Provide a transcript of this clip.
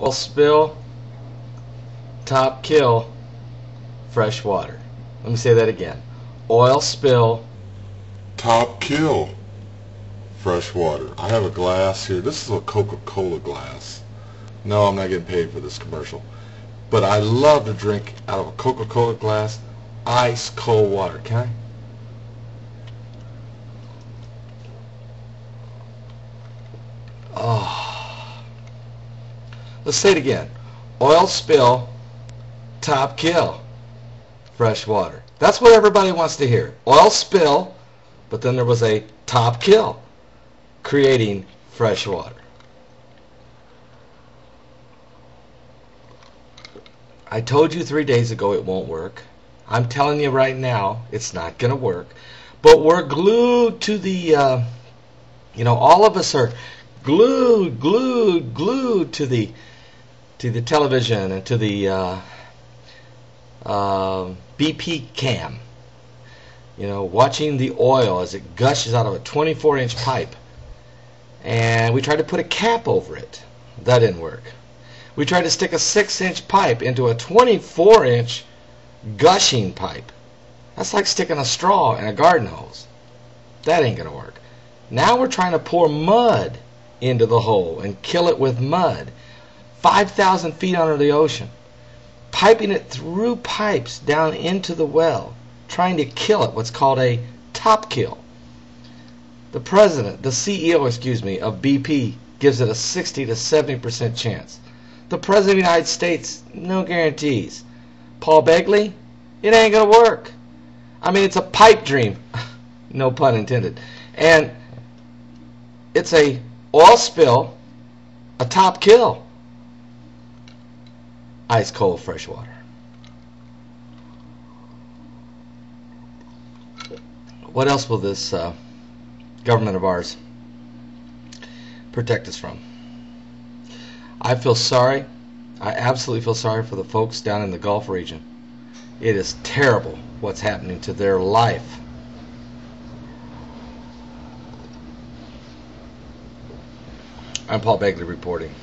Oil spill, top kill, fresh water. Let me say that again. Oil spill, Top kill. Fresh water. I have a glass here. This is a Coca-Cola glass. No, I'm not getting paid for this commercial. But I love to drink out of a Coca-Cola glass ice cold water. Can I? Let's say it again. Oil spill, top kill, fresh water. That's what everybody wants to hear. Oil spill, but then there was a top kill, creating fresh water. I told you three days ago it won't work. I'm telling you right now, it's not going to work. But we're glued to the, uh, you know, all of us are glued, glued, glued to the to the television and to the uh, uh, BP cam. You know, watching the oil as it gushes out of a 24-inch pipe, and we tried to put a cap over it. That didn't work. We tried to stick a 6-inch pipe into a 24-inch gushing pipe. That's like sticking a straw in a garden hose. That ain't gonna work. Now we're trying to pour mud into the hole and kill it with mud. 5,000 feet under the ocean. Piping it through pipes down into the well. Trying to kill it, what's called a top kill. The president, the CEO, excuse me, of BP gives it a 60 to 70% chance. The president of the United States, no guarantees. Paul Begley, it ain't gonna work. I mean, it's a pipe dream. no pun intended. And it's a oil spill, a top kill. Ice cold fresh water. What else will this uh, government of ours protect us from? I feel sorry. I absolutely feel sorry for the folks down in the Gulf region. It is terrible what's happening to their life. I'm Paul Begley reporting.